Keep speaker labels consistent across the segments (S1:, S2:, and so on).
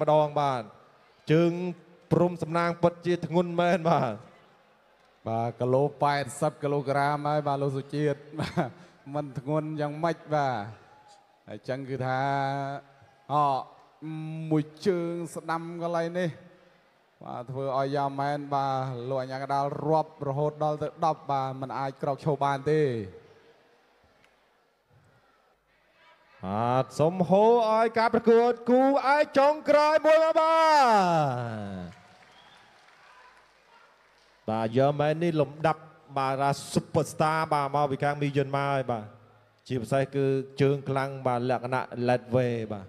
S1: ម្ដងបាទជើងព្រំសំណាងពិតជាធ្ងន់មែនបាទ
S2: បាទគីឡូ80គីឡូក្រាមហើយបាទលោកសុជាតិបាទมันធ្ងន់យ៉ាងម៉េចបាទហើយចឹងគឺថាអមួយជើងស្ដាំកន្លែងនេះបាទធ្វើឲ្យយ៉ាមែនបាទលោកអញ្ញាកដាលរាប់រហូតដល់ទៅ10បាទมันអាចក្រោកឈរបានទេ
S1: បាទសុំហូឲ្យការប្រកួតគូឯកចុងក្រោយមួយមកបាទបាទយកមែននេះលំដាប់បាទថា Superstar បាទមកពីខាងមីយិនមកហើយបាទជាពិសេសគឺជើងខ្លាំងបាទលក្ខណៈ let way បាទ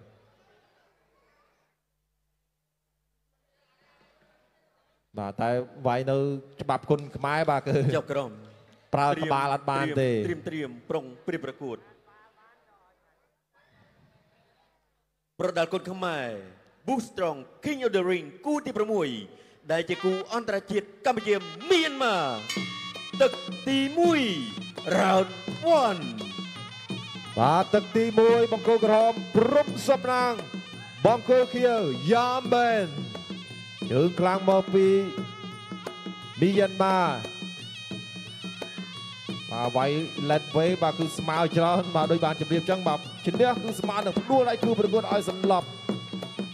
S1: បាទតែវាយនៅច្បាប់គុណខ្មែរបាទគឺ
S3: ជាប់ក្រុម
S1: ប្រើក្បាលអត់បានទេ
S3: ត្រៀមត្រៀមប្រុងព្រៀបប្រកួត ប្រដាល់គុណខ្មែរ Boost Strong King of the Ring គូទី6ដែលជាគូអន្តរជាតិកម្ពុជាមីយ៉ាន់ម៉ាទឹកទី1 Round 1
S1: បាទទឹកទី1បង្គោលក្រហមព្រំសំណាងបង្គោលខៀវយ៉ាមបែនជើងខ្លាំងមកពីមីយ៉ាន់ម៉ា បាទវាយ let way បាទគឺស្មើច្រើនបាទដោយបានជម្រាបចឹងបាទឈ្នះគឺស្មើនឹងផ្ដួលដៃគូប្រកួតឲ្យសន្លប់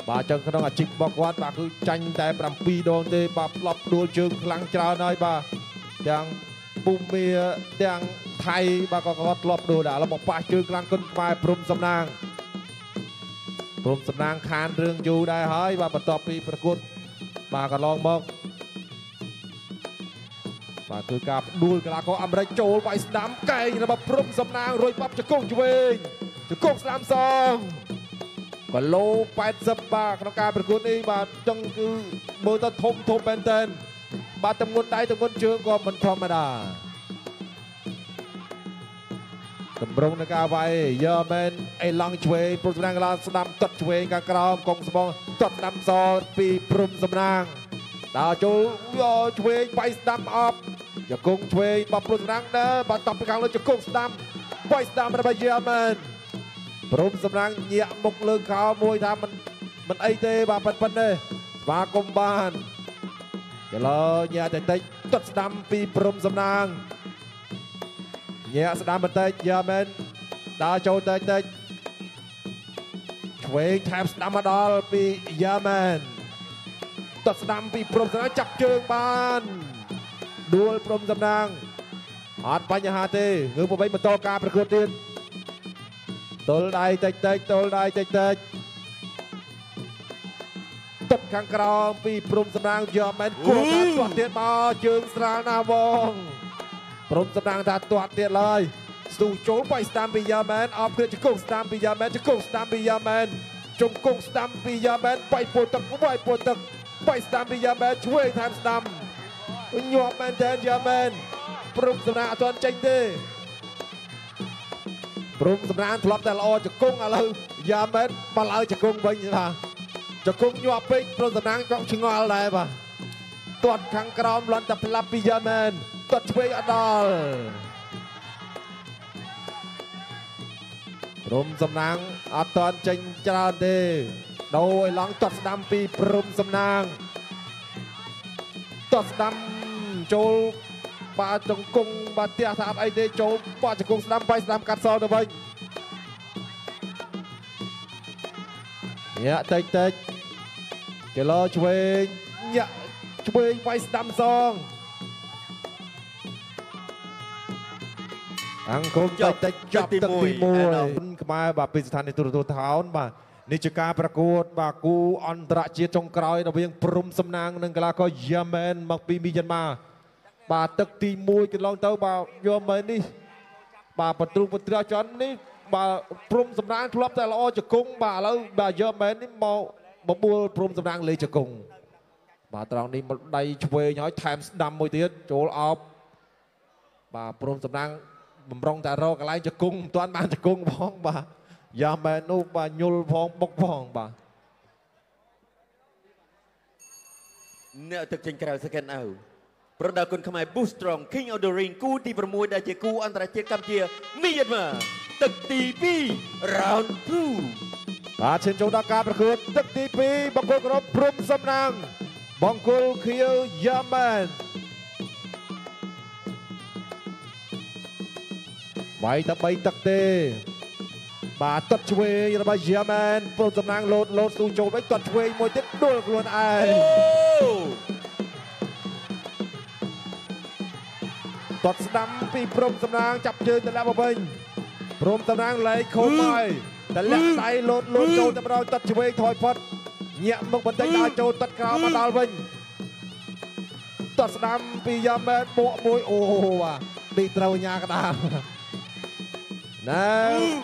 S1: បាទចឹងក្នុងអាជីពរបស់គាត់បាទគឺចាញ់តែ7ដងទេបាទផ្លប់ផ្ដួលជើងខ្លាំងច្រើនហើយបាទទាំងភូមាទាំងថៃបាទក៏គាត់ធ្លាប់ដូរដែរឥឡូវមកប៉ះជើងខ្លាំងគុណខ្មែរព្រំសំណាងព្រំសំណាងខានរឿងយូរដែរហើយបាទបន្ទាប់ពីប្រកួតបាទកន្លងមក បាទគឺការផ្ដួលកីឡាករអាមេរិកចូលវាយស្ដាំកែងរបស់ព្រំសំណាងរួយបាប់ជង្គង់ឆ្វេងជង្គង់ស្ដាំសងគីឡូ80បាទក្នុងការប្រកួតនេះបាទចឹងគឺមើលទៅធំធំមែនតើបាទទម្ងន់ដៃទម្ងន់ជើងក៏មិនធម្មតាតម្រង់នៃការវាយយើមែនអេឡង់ឆ្វេងព្រំសំណាងកន្លងស្ដាំទាត់ឆ្វេងខាងក្រោមកងស្បងទាត់ស្ដាំសពីព្រំសំណាងដើរចូលយកឆ្វេងវាយស្ដាំអប់ ជង្គង់ឆ្វេងបបព្រំសំណាងដែរបាទតប់ពីខាងលើជង្គង់ស្ដាំវាយស្ដាំរបស់យើមែនព្រំសំណាងញាក់មុខលើខោមួយថាមិនមិនអីទេបាទប៉ុណ្្នឹងទេស្វាគមន៍បានចលោញាក់តិចតិចទាត់ស្ដាំពីព្រំសំណាងញាក់ស្ដាំបន្តិចយ៉ាមែនដើរចូលតិចតិចឆ្វេងថែមស្ដាំមកដល់ពីយ៉ាមែនទាត់ស្ដាំពីព្រំសំណាងចាប់ជើងបាន ដួលព្រំសំណាងអត់បញ្ហាទេងើបបីបន្តការប្រកួតទៀតទល់ដៃតិចតិចទល់ដៃតិចតិចទឹកខាងក្រោមពីព្រំសំណាងយកមែនគួរថាទាត់ទៀតមកជើងស្រាលណាស់បងព្រំសំណាងថាទាត់ទៀតឡើយស្ទូចូលបៃស្ដាំពីយ៉ាមែនអបគ្រាជង្គង់ស្ដាំពីយ៉ាមែនជង្គង់ស្ដាំពីយ៉ាមែនជង្គង់ស្ដាំពីយ៉ាមែនបៃពោទឹកបៃពោទឹកបៃស្ដាំពីយ៉ាមែនឆ្វេងថែមស្ដាំ ញាប់មែនតើយ៉ាមែនព្រំសំណាងអត់ទាន់ចេញទេព្រំសំណាងធ្លាប់តែល្អជង្គង់ឥឡូវយ៉ាមែនបលឲ្យជង្គង់វិញថាចង្គង់ញាប់ពេកព្រមតំណាងក៏ឆ្ងល់ដែរបាទទាត់ខាងក្រោមលន់តែផ្លាប់ពីយ៉ាមែនទាត់ឆ្វេងអត់ដល់ព្រមសំណាងអត់តាន់ចេញច្រើនទេដូរឲ្យឡងទាត់ស្ដាំពីព្រំសំណាងទាត់ស្ដាំ ចូលបាទចង្គង់បាទផ្ទះថាអត់អីទេចូលបាទចង្គង់ស្ដាំបាយស្ដាំកាត់សល់ទៅវិញញាក់តិចតិចគីឡូឆ្វេងញាក់ឆ្វេងវាយស្ដាំសងអង្គមតិចតិចចាប់ទឹកទី1ខ្មែរបាទពីស្ថានីយទូរទស្សន៍ថោនបាទនេះជាការប្រកួត បាទគូអន្តរជាតិចុងក្រោយរវាងព្រំសំណាងនិងកីឡាករយ៉ាមែនមកពីមីយ៉ាន់ម៉ា បាទទឹកទី1កន្លងទៅបាទយ៉ាមែននេះបាទបទ្រុងបត្រាចន់នេះបាទព្រំសំណាងធ្លាប់តែល្អជង្គង់បាទឥឡូវបាទយ៉ាមែននេះមកបបួលព្រំសំណាងលេជង្គង់បាទត្រង់នេះមកដៃឆ្វេងហើយថែមស្ដាំមួយទៀតចូលអោបបាទព្រំសំណាងបំរុងតែរកកន្លែងជង្គង់មិនទាន់បានជង្គង់ផងបាទយ៉ាមែននោះបាទញុលផងបុកផងបាទ
S3: អ្នកទឹកចេញក្រៅ second out ប្រដាល់គុណខ្មែរ Boost Strong King of the Ring គូទី6ដែលជាគូអន្តរជាតិកម្ពុជាមីយ៉ាន់ម៉ាទឹកទី2 Round 2
S1: បាទឈានចូលដល់ការប្រកួតទឹកទី2បង្គោលក្រុមព្រំសំណាងបង្គោលខៀវយ៉ាមែនវាយតែ3ទឹកទេ បាទទាត់ឆ្វេងរបស់យ៉ាមែនព្រំសំណាងលោតលោតស៊ូចូលវិញទាត់ឆ្វេងមួយទៀតដួលខ្លួនឯង
S3: អូ
S1: ទាត់ស្ដាំពីព្រំសំណាងចាប់ជើងទៅលាក់មកវិញព្រំសំណាងលែងខុំហើយតែលាក់ដៃលោតលោតចូលតែម្ដងទាត់ឆ្វេងថយផុតញាក់មុខបន្តិចដល់ចូលទាត់ក្រោមមកដល់វិញទាត់ស្ដាំពីយ៉ាមែនបកមួយអូបាទទីត្រូវញ៉ាកដាលណែ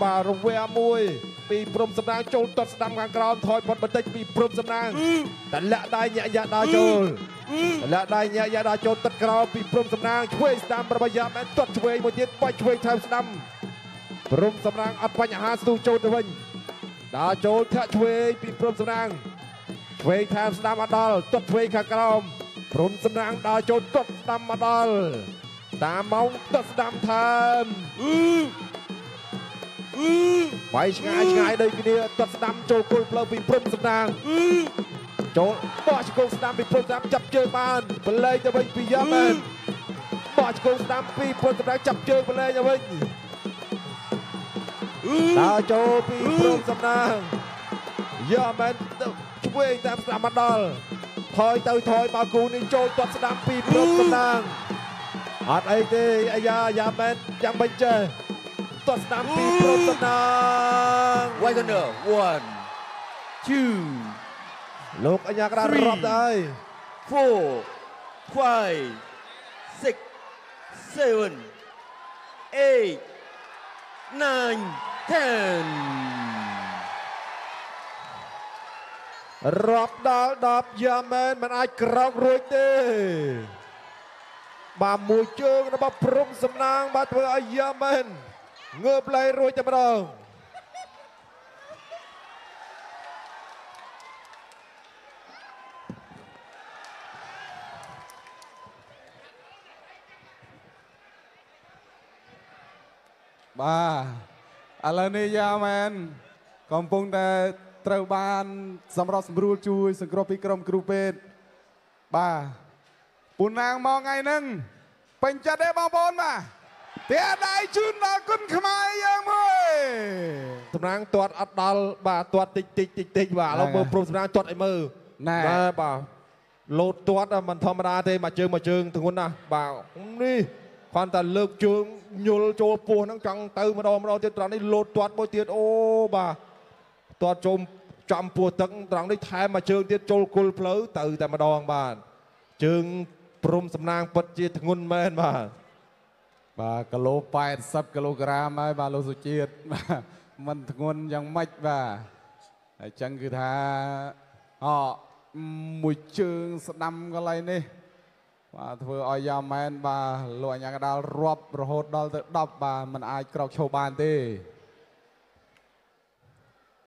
S1: បាទរវែមួយពីព្រំសំណាងចូលទាត់ស្ដាំខាងក្រោមថយផុតបន្តិចពីព្រំសំណាងតែលាក់ដៃញាក់យ៉ាក់ដល់ចូល លាក់ដៃញាក់យ៉ាដល់ចូលទឹកក្រោមពីព្រំសំណាងឆ្វេងស្ដាំរបស់យ៉ាមែនទាត់ឆ្វេងមួយទៀតបាច់ឆ្វេងថែមស្ដាំព្រំសំណាងអត់បញ្ហាស្ទុះចូលទៅវិញដល់ចូលធាក់ឆ្វេងពីព្រំសំណាងឆ្វេងថែមស្ដាំអត់ដល់ទាត់ឆ្វេងខាងក្រោមព្រំសំណាងដល់ចូលទាត់ស្ដាំអត់ដល់តាមម៉ោងទាត់ស្ដាំថែមវាយឆ្ងាយឆ្ងាយដូចគ្នាទាត់ស្ដាំចូលគល់ផ្លូវពីព្រំសំណាង ចូលបោះជង្គង់ស្ដាំពីពុលស្ដាំចាប់ជើងបានបលែងទៅវិញពីយ៉ាមែនបោះជង្គង់ស្ដាំពីពុលស្ដាំចាប់ជើងបលែងទៅវិញដើរចូលពីព្រមសំណាងយ៉ាមែនទៅឆ្វេងតាមស្ដាំមកដល់ថយទៅថយមកគូនេះចូលទាត់ស្ដាំពីព្រមសំណាងអត់អីទេអាយ៉ាយ៉ាមែនយ៉ាងមិនចេះទាត់ស្ដាំពីព្រមសំណាង
S3: Wagoner one two
S1: លោកអញ្ញាក្តាររាប់ទៅហើយ
S3: four five six seven eight nine ten
S1: រាប់ដល់10យ៉ាមែនมันអាចក្រោករួចទេបាទមួយជើងរបស់ព្រំសំណាងបាទធ្វើឲ្យយ៉ាមែនងើបលែងរួចតែម្ដង
S2: បាទឥឡូវនេះយ៉ាមែនកំពុងតែត្រូវបាន សម្រាប់សម្រួលជួយ សង្គ្រោះពីក្រុមគ្រូពេទ្យបាទពូណាងមកថ្ងៃហ្នឹងពេញចិត្តទេបងប្អូនបាទតែដៃជូនដល់គុណខ្មែរយើងមួយ
S1: សំណាងទាត់អត់ដល់បាទទាត់តិចតិចតិចតិចបាទឥឡូវមើលព្រំសំណាងទាត់ឲ្យមើល
S2: ណែ
S1: បាទបាទលោតទាត់មិនធម្មតាទេមួយជើងមួយជើងធ្ងន់ណាស់បាទនេះ គ្រាន់តែលើកជើងញុលចូលពោះហ្នឹងចង់ទៅម្ដងម្ដងទៀតត្រង់នេះលោតទាត់មួយទៀតអូបាទទាត់ចូលចំពោះទឹកត្រង់នេះថែមមួយជើងទៀតចូលគុលផ្លូវទៅតែម្ដងបាទជើងព្រំសំណាងពិតជាធ្ងន់មែនបាទ
S2: បាទគីឡូ80គីឡូក្រាមហើយបាទលោកសុជាតិបាទมันធ្ងន់យ៉ាងម៉េចបាទហើយចឹងគឺថាអមួយជើងស្ដាំកន្លែងនេះ បាទធ្វើឲ្យយ៉ាមែនបាទលោកអញ្ញាកដាលរាប់រហូតដល់ទៅ10បាទมันអាចក្រោកឈរបានទេ